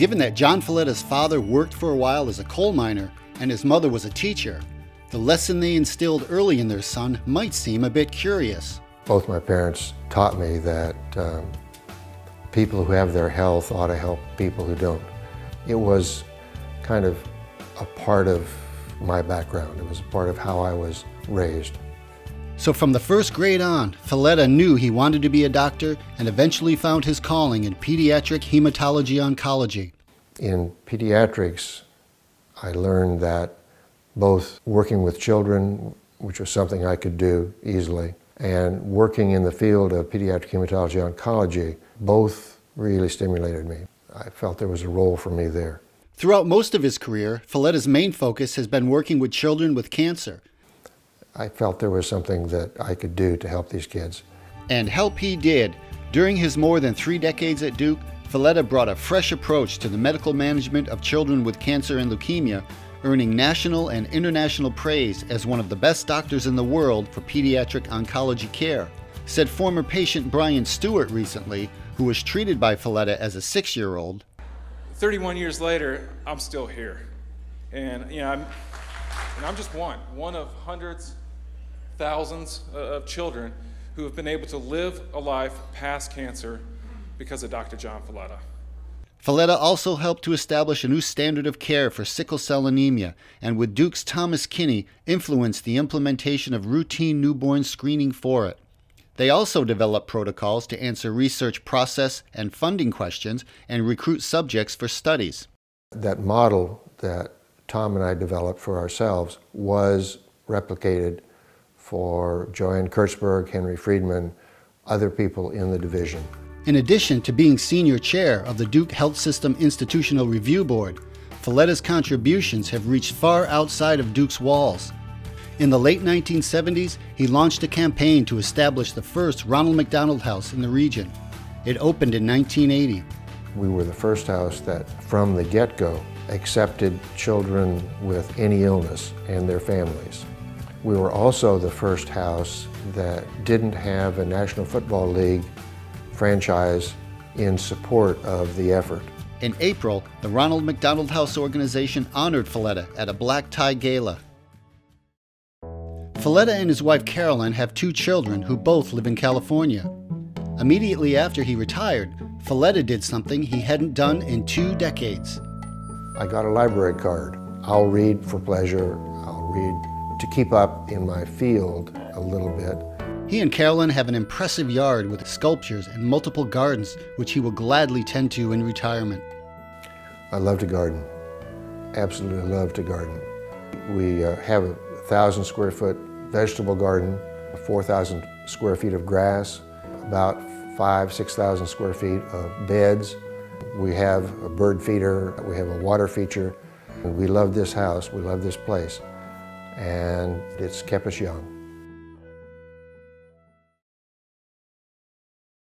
Given that John Falletta's father worked for a while as a coal miner and his mother was a teacher, the lesson they instilled early in their son might seem a bit curious. Both my parents taught me that um, people who have their health ought to help people who don't. It was kind of a part of my background. It was a part of how I was raised. So from the first grade on, Falletta knew he wanted to be a doctor and eventually found his calling in pediatric hematology oncology. In pediatrics, I learned that both working with children, which was something I could do easily, and working in the field of pediatric hematology oncology, both really stimulated me. I felt there was a role for me there. Throughout most of his career, Falletta's main focus has been working with children with cancer. I felt there was something that I could do to help these kids. And help he did. During his more than three decades at Duke, Falletta brought a fresh approach to the medical management of children with cancer and leukemia, earning national and international praise as one of the best doctors in the world for pediatric oncology care. Said former patient Brian Stewart recently, who was treated by Falletta as a six year old. 31 years later, I'm still here. And, you know, I'm, and I'm just one, one of hundreds thousands uh, of children who have been able to live a life past cancer because of Dr. John Falletta. Falletta also helped to establish a new standard of care for sickle cell anemia, and with Duke's Thomas Kinney, influenced the implementation of routine newborn screening for it. They also developed protocols to answer research process and funding questions and recruit subjects for studies. That model that Tom and I developed for ourselves was replicated for Joanne Kurtzberg, Henry Friedman, other people in the division. In addition to being senior chair of the Duke Health System Institutional Review Board, Falletta's contributions have reached far outside of Duke's walls. In the late 1970s, he launched a campaign to establish the first Ronald McDonald House in the region. It opened in 1980. We were the first house that, from the get-go, accepted children with any illness and their families. We were also the first house that didn't have a National Football League franchise in support of the effort. In April, the Ronald McDonald House organization honored Falletta at a black tie gala. Falletta and his wife Carolyn have two children who both live in California. Immediately after he retired, Falletta did something he hadn't done in two decades. I got a library card. I'll read for pleasure, I'll read to keep up in my field a little bit. He and Carolyn have an impressive yard with sculptures and multiple gardens, which he will gladly tend to in retirement. I love to garden. Absolutely love to garden. We uh, have a thousand square foot vegetable garden, 4,000 square feet of grass, about five, 6,000 square feet of beds. We have a bird feeder, we have a water feature. We love this house, we love this place and it's kept us young.